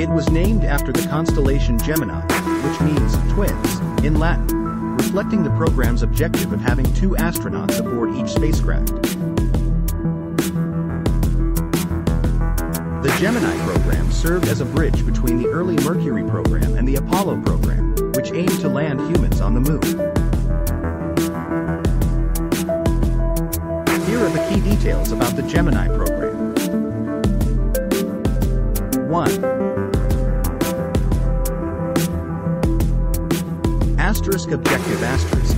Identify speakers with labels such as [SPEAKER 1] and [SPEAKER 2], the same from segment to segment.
[SPEAKER 1] It was named after the constellation Gemini, which means twins in Latin, reflecting the program's objective of having two astronauts aboard each spacecraft. The Gemini program served as a bridge between the early Mercury program and the Apollo program, which aimed to land humans on the moon. Here are the key details about the Gemini program. 1. Asterisk objective asterisk.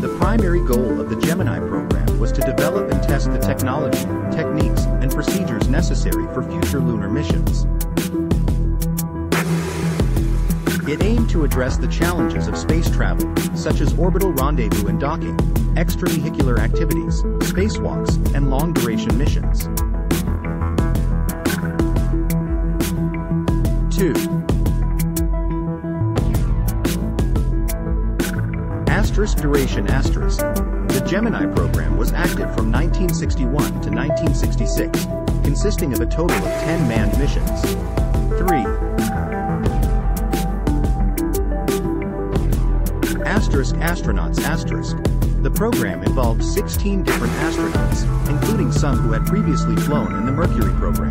[SPEAKER 1] The primary goal of the Gemini program was to develop and test the technology, techniques, and procedures necessary for future lunar missions. It aimed to address the challenges of space travel, such as orbital rendezvous and docking, extravehicular activities, spacewalks, and long-duration missions. Duration asterisk. The Gemini program was active from 1961 to 1966, consisting of a total of 10 manned missions. 3. Asterisk astronauts asterisk. The program involved 16 different astronauts, including some who had previously flown in the Mercury program.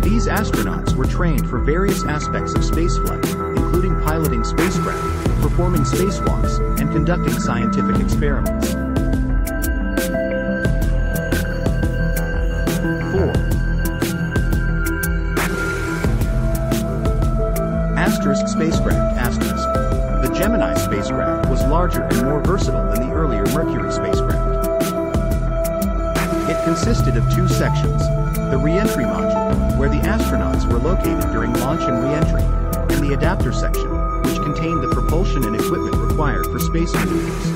[SPEAKER 1] These astronauts were trained for various aspects of spaceflight, including piloting spacecraft, performing spacewalks, and conducting scientific experiments. 4. Asterisk spacecraft asterisk. The Gemini spacecraft was larger and more versatile than the earlier Mercury spacecraft. It consisted of two sections, the reentry module, where the astronauts were located during launch and reentry, and the adapter section, contained the propulsion and equipment required for space maneuvers.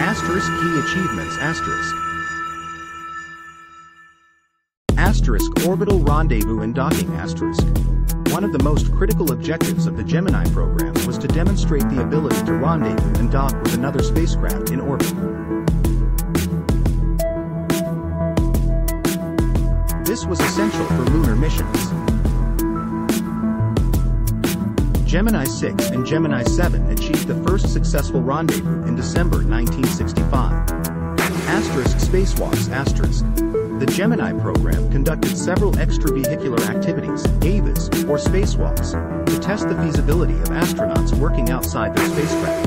[SPEAKER 1] Asterisk key achievements asterisk. Asterisk orbital rendezvous and docking asterisk. One of the most critical objectives of the Gemini program was to demonstrate the ability to rendezvous and dock with another spacecraft in orbit. This was essential for lunar missions. Gemini 6 and Gemini 7 achieved the first successful rendezvous in December 1965. Asterisk spacewalks asterisk. The Gemini program conducted several extravehicular activities, EVAs, or spacewalks, to test the feasibility of astronauts working outside their spacecraft.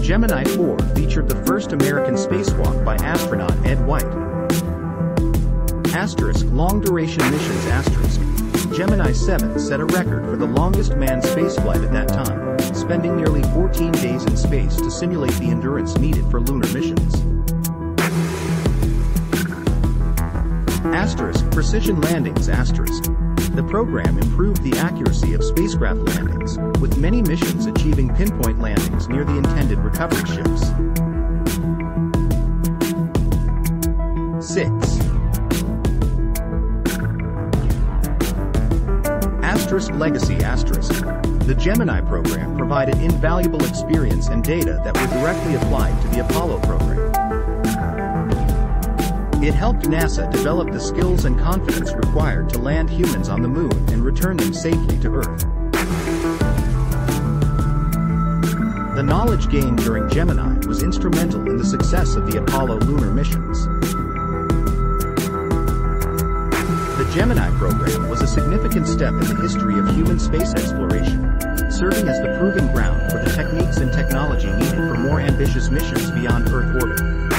[SPEAKER 1] Gemini 4 featured the first American spacewalk by astronaut Ed White, Asterisk long duration missions asterisk. Gemini 7 set a record for the longest manned spaceflight at that time, spending nearly 14 days in space to simulate the endurance needed for lunar missions. Asterisk precision landings asterisk. The program improved the accuracy of spacecraft landings, with many missions achieving pinpoint landings near the intended recovery ships. 6. Asterisk Legacy Asterisk. The Gemini program provided invaluable experience and data that were directly applied to the Apollo program. It helped NASA develop the skills and confidence required to land humans on the moon and return them safely to Earth. The knowledge gained during Gemini was instrumental in the success of the Apollo lunar missions. Gemini program was a significant step in the history of human space exploration, serving as the proving ground for the techniques and technology needed for more ambitious missions beyond Earth orbit.